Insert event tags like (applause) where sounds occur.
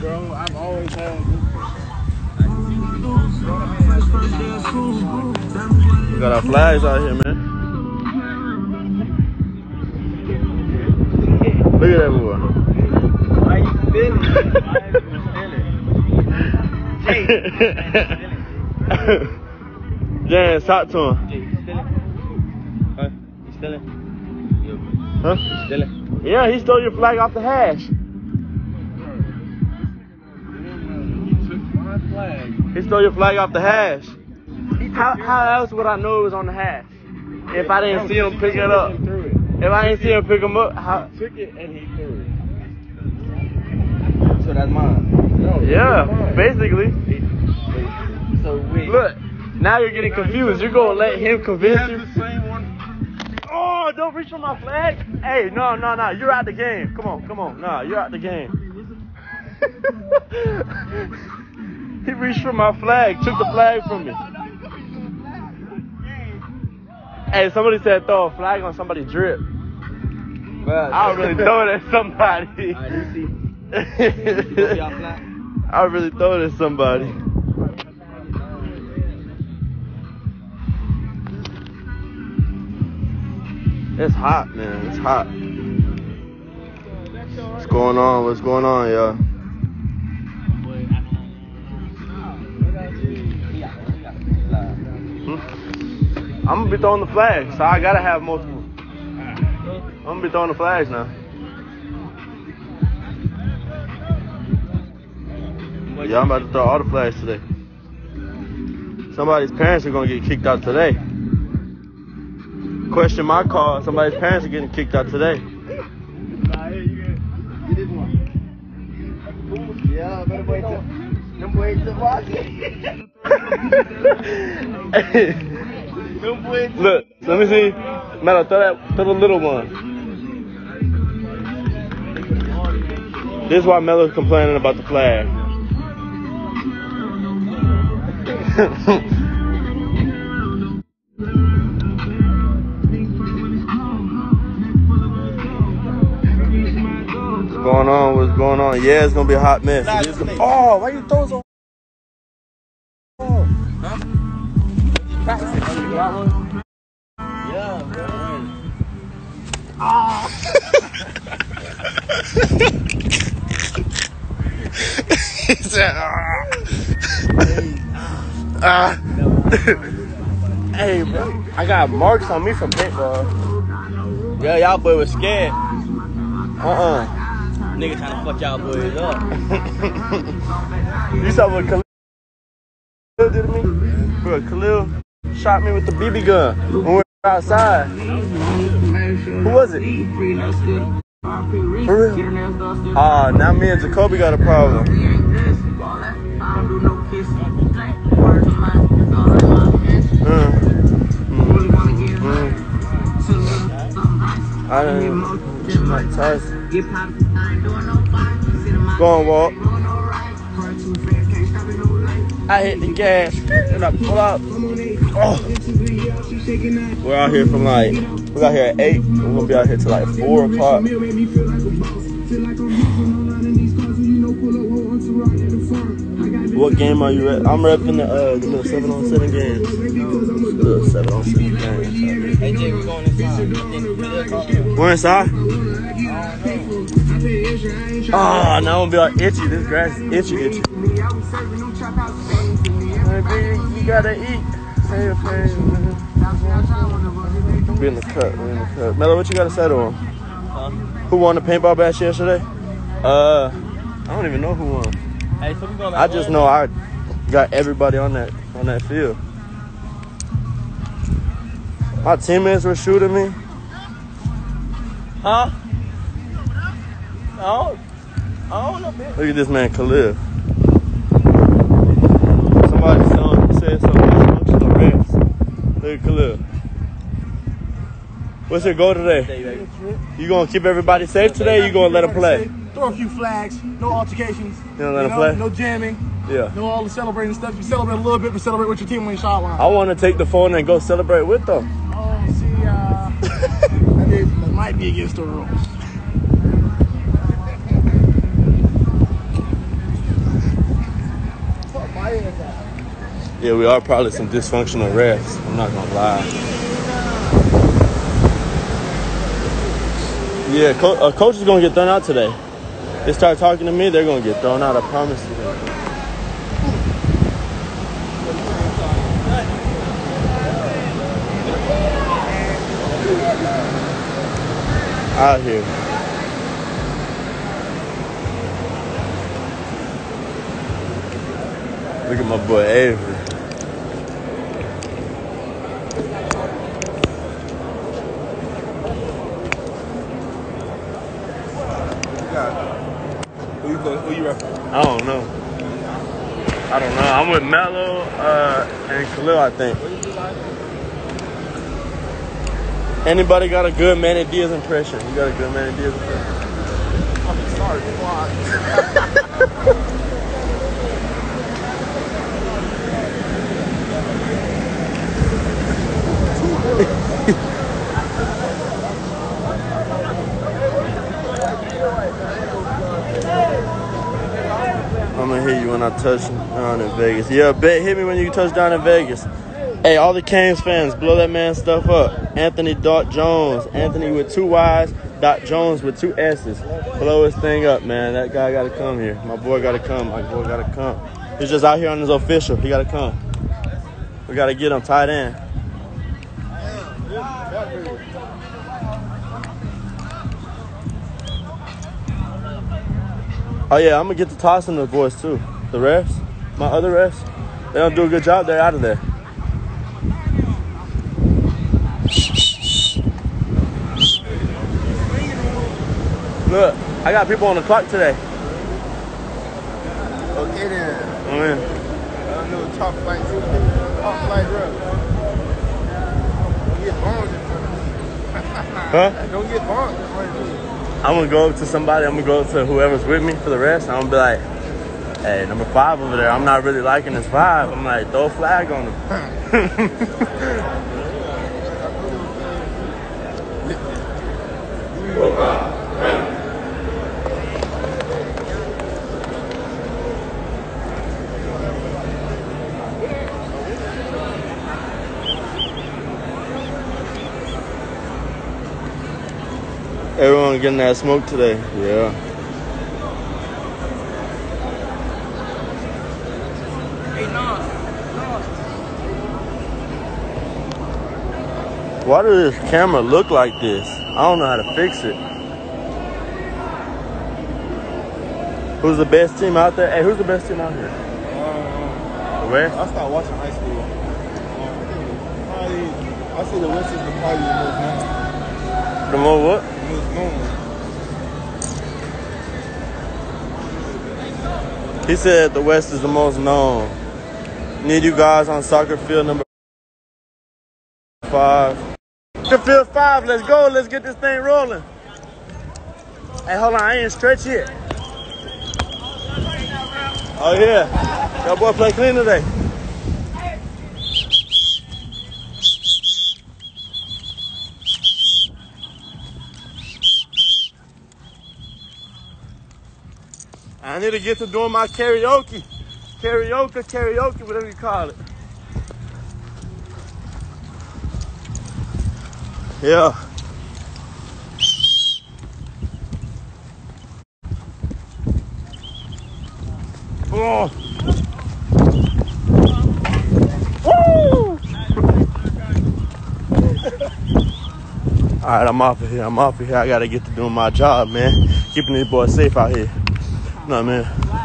Bro, I've always had. We got our flags out here, man. Look at that boy. Why you feeling? Why you feeling? Jan, talk to him. Jay, you stealing? Huh? You stealing? Huh? You stealing? Yeah, he stole your flag off the hash. He stole your flag off the hash. How, how else would I know it was on the hash? If I didn't see him pick it up. If I didn't see him pick him up, how? Took it and he threw it. So that's mine. No, Yeah, mine. basically. So wait. Look, now you're getting confused. You're gonna let him convince you. Don't reach for my flag. Hey, no, no, no. You're out the game. Come on, come on. Nah, you're out the game. (laughs) he reached for my flag, took the flag from me. Hey, somebody said throw a flag on (laughs) somebody drip. (laughs) I would really throw it at somebody. Alright, you see. I would really throw it at somebody. It's hot, man. It's hot. What's going on? What's going on, y'all? Hmm? I'm gonna be throwing the flags, so I gotta have multiple. I'm gonna be throwing the flags now. Yeah, I'm about to throw all the flags today. Somebody's parents are gonna get kicked out today. Question my call. Somebody's parents are getting kicked out today. (laughs) Look, let me see. Metal, throw that, throw the little one. This is why Melo's complaining about the flag. (laughs) What's going on? Yeah, it's gonna be a hot mess. Gonna- oh, why you throw so? Oh. Yeah, bro. He said, ah. Ah. hey, bro, I got marks on me from paintball. Yeah, y'all boy was scared. Uh-uh. Nigga trying to fuck y'all boys up. (laughs) You saw what Khalil did to me? Bro, Khalil shot me with the BB gun when we were outside. Who was it? For real? Ah, now me and Jacoby got a problem. Mm. Mm. Mm. I done Mike Tyson. Go on, Walt. I hit the gas and I pull up. Oh. We're out here from like, we got here at 8. We're gonna be out here till like 4 o'clock. What game are you at? I'm repping the, uh, the little 7 on 7 games. The little 7 on 7 games. Hey, Jay, we going inside. We're inside? Oh, now I'm gonna be like itchy. This grass is itchy, itchy. Baby, you gotta eat. Your prayers. We in the cut. We in the cut. Mello, what you gotta say to him? Who won the paintball bash yesterday? Uh, I don't even know who won. Hey, so I just know I got everybody on that on that field. My teammates were shooting me. Huh? I don't, I don't know, bitch. Look at this man, Khalil. Somebody son said something. Look to the refs. Look at Khalil. What's your goal today? Hey, baby. You gonna keep everybody safe today? Or you gonna let them play? Throw a few flags, no altercations. You gonna let you them know, play? No jamming, Yeah. no all the celebrating stuff. You celebrate a little bit, but celebrate with your team when you shot line. I want to take the phone and go celebrate with them. Oh, see, uh, (laughs) that, is, that might be against the rules. Yeah, we are probably some dysfunctional refs. I'm not gonna lie. Yeah, co- a coach is gonna get thrown out today. They start talking to me, they're gonna get thrown out. I promise you. Out here. Look at my boy Avery. Who you go? Who you repping? I don't know. I don't know. I'm with Mello uh, and Khalil, I think. Anybody got a good Manny Diaz impression? You got a good Manny Diaz impression? I'm sorry, (laughs) squad. I'm gonna hit you when I touch down in Vegas. Yeah, bet hit me when you touch down in Vegas. Hey, all the Canes fans, blow that man stuff up. Anthony Dot Jones, Anthony with two Y's, Dot Jones with two S's. Blow his thing up, man. That guy gotta come here. My boy gotta come. My boy gotta come. He's just out here on his official. He gotta come. We gotta get him tied in. Oh yeah, I'm gonna get the to tossing the boys too. The refs, my other refs, they don't do a good job. They're out of there. Look, I got people on the clock today. Okay then. Oh, man. I don't know top flight. Top flight. Don't get bombed in front of me. Huh? Don't get bombed in front of me. I'm gonna go up to somebody. I'm gonna go up to whoever's with me for the rest. I'm gonna be like, "Hey, number five over there. I'm not really liking this vibe." I'm like, "Throw a flag on him." (laughs) Everyone getting that smoke today. Yeah. Why does this camera look like this? I don't know how to fix it. Who's the best team out there? Hey, who's the best team out here? Uh, the West? I started watching high school. Uh, probably, I see the West is the probably the most known. The more what? The most known. He said the West is the most known. Need you guys on soccer field number five. The field five, let's go. Let's get this thing rolling. Hey, hold on, I ain't stretch yet. Oh yeah. Your boy play clean today. I need to get to doing my karaoke. Karaoke, karaoke, whatever you call it. Yeah. Oh. Woo! All right, I'm off of here. I'm off of here. I gotta get to doing my job, man. Keeping these boys safe out here. You call no flag on